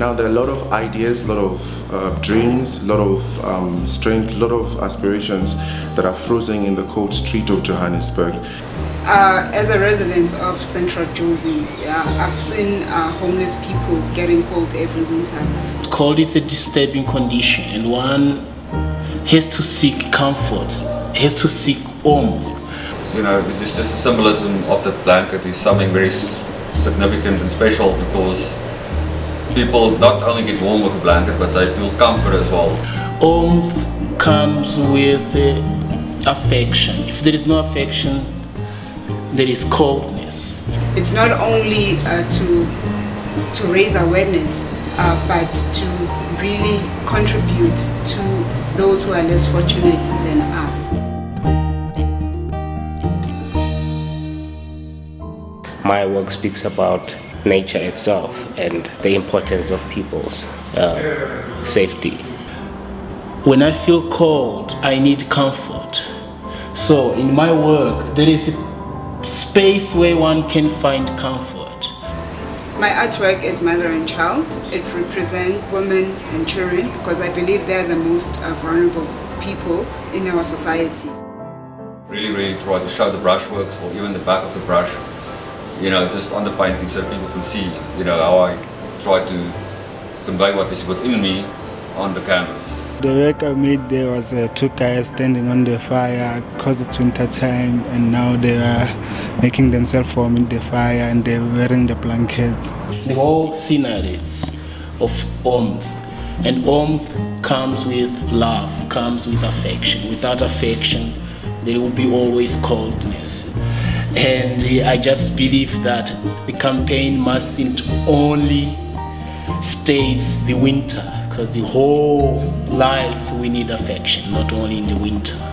Now there are a lot of ideas, a lot of uh, dreams, a lot of um, strength, a lot of aspirations that are frozen in the cold street of Johannesburg. Uh, as a resident of Central Jozi, yeah, I've seen uh, homeless people getting cold every winter. Cold is a disturbing condition and one has to seek comfort, has to seek warmth. You know, it's just the symbolism of the blanket is something very significant and special because people not only get warm with a blanket but they feel comfort as well. Warmth comes with uh, affection. If there is no affection, there is coldness. It's not only uh, to to raise awareness, uh, but to really contribute to those who are less fortunate than us. My work speaks about nature itself and the importance of people's uh, safety. When I feel cold, I need comfort. So in my work, there is a space where one can find comfort. My artwork is mother and child. It represents women and children because I believe they're the most uh, vulnerable people in our society. Really, really try to show the brushworks or even the back of the brush you know, just on the painting so people can see, you know, how I try to convey what is within me on the canvas. The work I made there was uh, two guys standing on the fire because it's winter time and now they are making themselves warm in the fire and they're wearing the blankets. The whole scenery is of warmth and warmth comes with love, comes with affection. Without affection, there will be always coldness. And I just believe that the campaign mustn't only states the winter, because the whole life we need affection, not only in the winter.